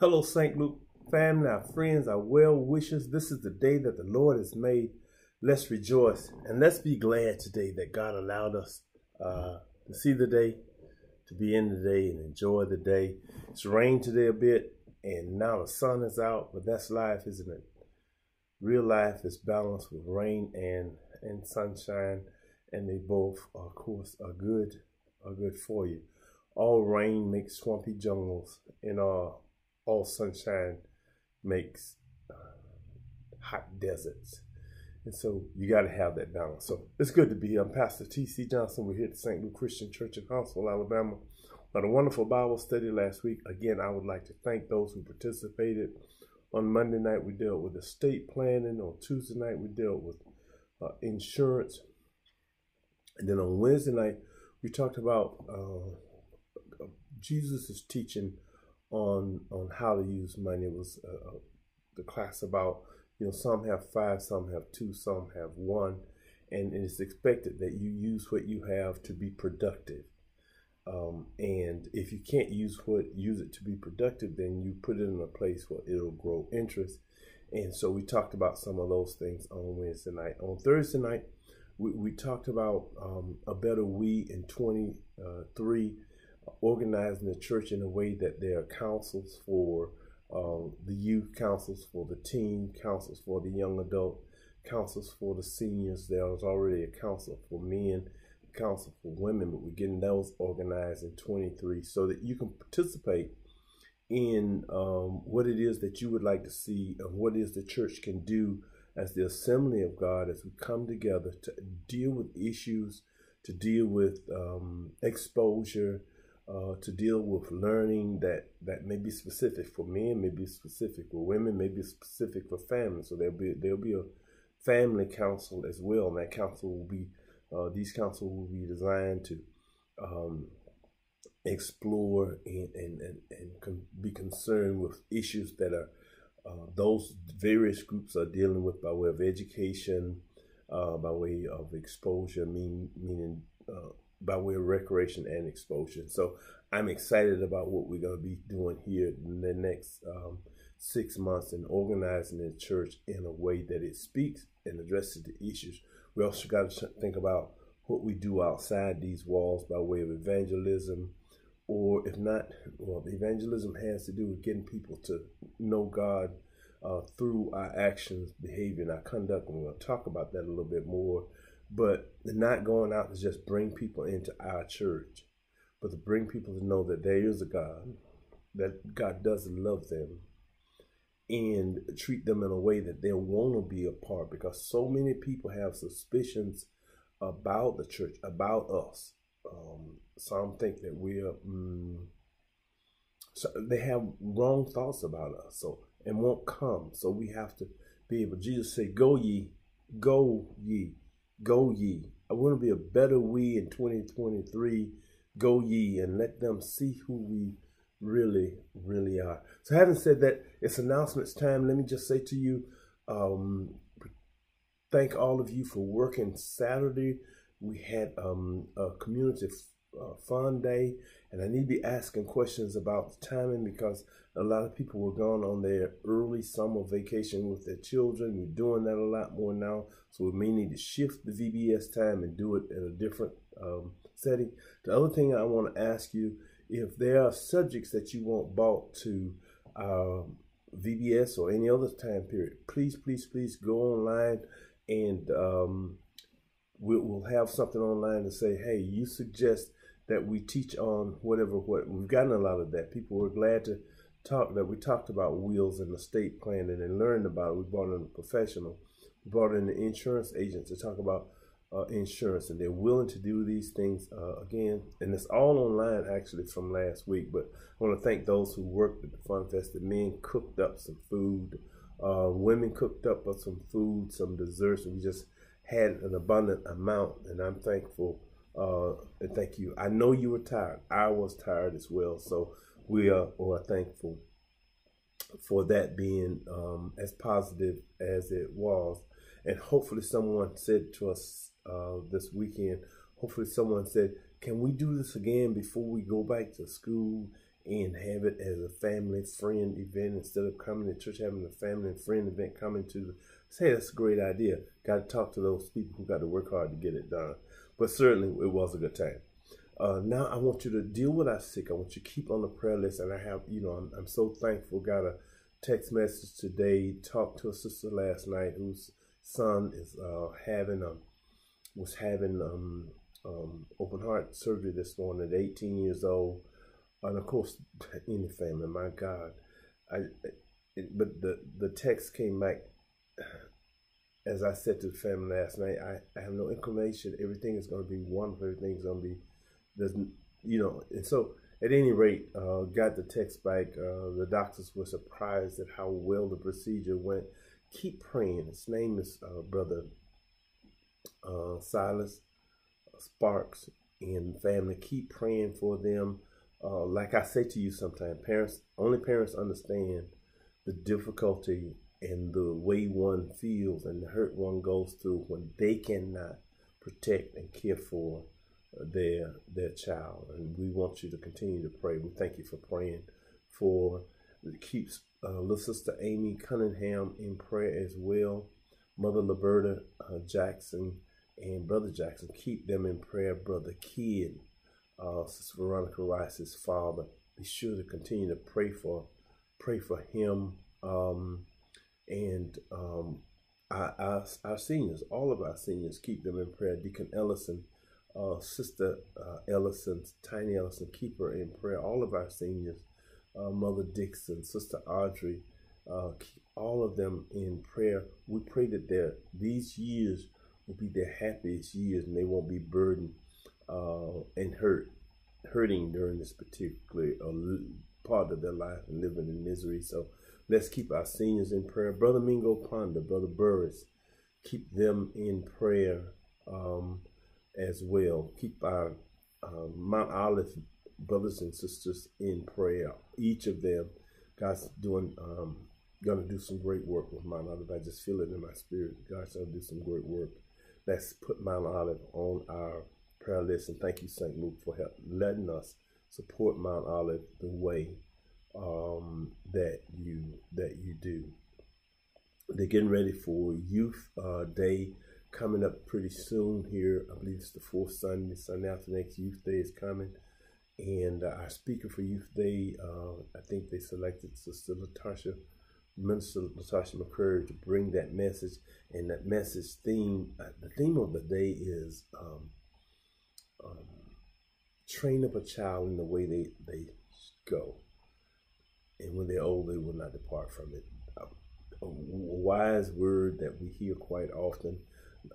Hello, St. Luke family, our friends, our well wishers. This is the day that the Lord has made. Let's rejoice and let's be glad today that God allowed us uh, to see the day, to be in the day, and enjoy the day. It's rained today a bit, and now the sun is out, but that's life, isn't it? Real life is balanced with rain and and sunshine, and they both, of course, are good, are good for you. All rain makes swampy jungles, and uh, all sunshine makes uh, hot deserts. And so you got to have that balance. So it's good to be here. I'm Pastor T.C. Johnson. We're here at St. Luke Christian Church in Huntsville, Alabama. On a wonderful Bible study last week. Again, I would like to thank those who participated. On Monday night, we dealt with estate planning. On Tuesday night, we dealt with uh, insurance. And then on Wednesday night, we talked about uh, Jesus' teaching on on how to use money. It was uh, uh, the class about you know some have five, some have two, some have one, and it's expected that you use what you have to be productive. Um, and if you can't use what use it to be productive, then you put it in a place where it'll grow interest. And so we talked about some of those things on Wednesday night. On Thursday night, we, we talked about um, a better we in 23 organizing the church in a way that there are councils for um, the youth, councils for the teen, councils for the young adult, councils for the seniors. There was already a council for men, council for women, but we're getting those organized in 23 so that you can participate in um, what it is that you would like to see and what it is the church can do as the assembly of God as we come together to deal with issues, to deal with um, exposure, uh, to deal with learning that that may be specific for men, may be specific for women, may be specific for families. So there'll be there'll be a family council as well, and that council will be uh, these councils will be designed to um, explore and and and, and con- be concerned with issues that are uh, those various groups are dealing with by way of education, uh, by way of exposure, mean, meaning uh, by way of recreation and exposure. So I'm excited about what we're going to be doing here in the next um, six months and organizing the church in a way that it speaks and addresses the issues. We also got to think about what we do outside these walls by way of evangelism, or if not, well, evangelism has to do with getting people to know God uh, through our actions, behavior, and our conduct. And we're going to talk about that a little bit more but not going out to just bring people into our church, but to bring people to know that there is a God, that God does love them, and treat them in a way that they want to be a part because so many people have suspicions about the church, about us. Um, some think that we are, mm, so they have wrong thoughts about us, so and won't come. So we have to be able. Jesus said, "Go ye, go ye." Go ye. I want to be a better we in 2023. Go ye and let them see who we really, really are. So, having said that, it's announcements time. Let me just say to you, um, thank all of you for working Saturday. We had um, a community uh, fun day, and I need to be asking questions about the timing because a lot of people were gone on their early summer vacation with their children. We're doing that a lot more now, so we may need to shift the VBS time and do it in a different um, setting. The other thing I want to ask you if there are subjects that you want brought to uh, VBS or any other time period, please, please, please go online and um, we'll have something online to say, hey, you suggest that we teach on whatever what we've gotten a lot of that. People were glad to talk that we talked about wheels and estate planning and learned about it. We brought in a professional, we brought in the insurance agent to talk about uh, insurance, and they're willing to do these things uh, again. And it's all online actually from last week. But I want to thank those who worked at the Fun Fest. The men cooked up some food, uh, women cooked up some food, some desserts. and We just had an abundant amount, and I'm thankful uh, and thank you. I know you were tired. I was tired as well. So we are, are thankful for that being um, as positive as it was. And hopefully, someone said to us uh, this weekend, hopefully, someone said, Can we do this again before we go back to school and have it as a family friend event instead of coming to church having a family and friend event coming to say that's a great idea got to talk to those people who got to work hard to get it done but certainly it was a good time uh, now i want you to deal with our sick i want you to keep on the prayer list and i have you know i'm, I'm so thankful got a text message today talked to a sister last night whose son is uh, having a was having um, um, open heart surgery this morning at 18 years old and of course, any family, my God, I. It, but the the text came back. As I said to the family last night, I, I have no inclination. Everything is going to be wonderful. Everything's going to be, there's, you know. And so, at any rate, uh, got the text back. Uh, the doctors were surprised at how well the procedure went. Keep praying. His name is uh, Brother uh, Silas Sparks and family. Keep praying for them uh, like I say to you sometimes, parents only parents understand the difficulty and the way one feels and the hurt one goes through when they cannot protect and care for their their child. And we want you to continue to pray. We thank you for praying for keeps uh, little sister Amy Cunningham in prayer as well. Mother Liberta uh, Jackson and Brother Jackson, keep them in prayer. Brother Kid uh, Sister Veronica Rice's father. Be sure to continue to pray for, pray for him, um, and um, our, seniors, all of our seniors, keep them in prayer. Deacon Ellison, uh, Sister uh, Ellison, Tiny Ellison, keep her in prayer. All of our seniors, uh, Mother Dixon, Sister Audrey, uh, keep all of them in prayer. We pray that their these years will be their happiest years, and they won't be burdened uh, and hurt, hurting during this particular uh, part of their life and living in misery. So let's keep our seniors in prayer. Brother Mingo Ponder, Brother Burris, keep them in prayer um, as well. Keep our uh, Mount Olive brothers and sisters in prayer. Each of them, God's doing, um, gonna do some great work with Mount Olive. I just feel it in my spirit. God's gonna do some great work. Let's put Mount Olive on our prayer list. And thank you, St. Luke, for help, letting us support Mount Olive the way um, that you that you do. They're getting ready for Youth uh, Day coming up pretty soon here. I believe it's the fourth Sunday, Sunday after next Youth Day is coming. And uh, our speaker for Youth Day, uh, I think they selected Sister Latasha, Minister Latasha McCurry to bring that message. And that message theme, uh, the theme of the day is um, um, train up a child in the way they, they go. They will not depart from it. A, a wise word that we hear quite often,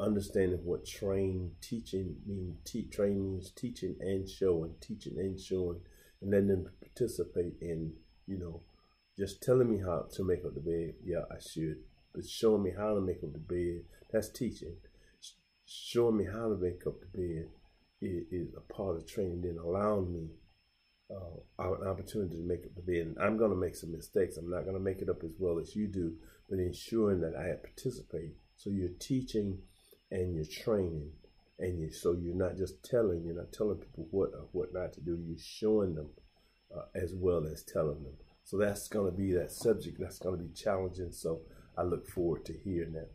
understanding what train, teaching means. Te- train means teaching and showing, teaching and showing, and letting them participate in, you know, just telling me how to make up the bed. Yeah, I should. But showing me how to make up the bed, that's teaching. Showing me how to make up the bed, is, is a part of training, then allowing me uh, an opportunity to make the bed. And I'm going to make some mistakes. I'm not going to make it up as well as you do, but ensuring that I participate. So you're teaching and you're training, and you so you're not just telling. You're not telling people what or what not to do. You're showing them uh, as well as telling them. So that's going to be that subject. That's going to be challenging. So I look forward to hearing that.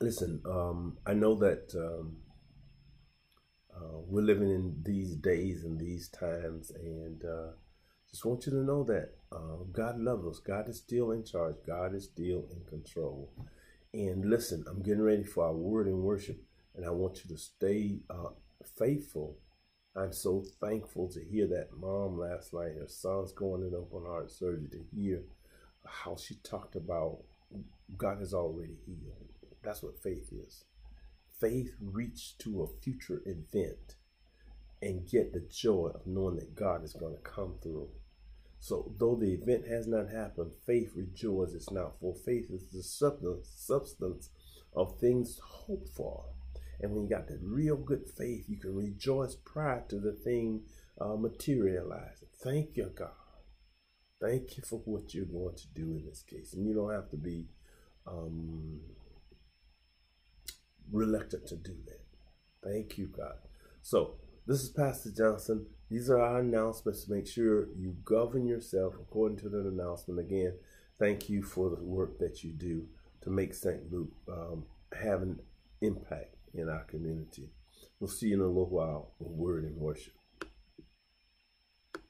Listen, um, I know that. Um, uh, we're living in these days and these times, and uh, just want you to know that uh, God loves us. God is still in charge. God is still in control. And listen, I'm getting ready for our word and worship, and I want you to stay uh, faithful. I'm so thankful to hear that mom last night, her son's going in open heart surgery, to hear how she talked about God has already healed. That's what faith is faith reach to a future event and get the joy of knowing that God is going to come through. So, though the event has not happened, faith rejoices not, for faith is the substance, substance of things hoped for. And when you got that real good faith, you can rejoice prior to the thing uh, materializing. Thank you, God. Thank you for what you're going to do in this case. And you don't have to be um, reluctant to do that. Thank you, God. So This is Pastor Johnson. These are our announcements. Make sure you govern yourself according to the announcement. Again, thank you for the work that you do to make St. Luke um, have an impact in our community. We'll see you in a little while with Word and Worship.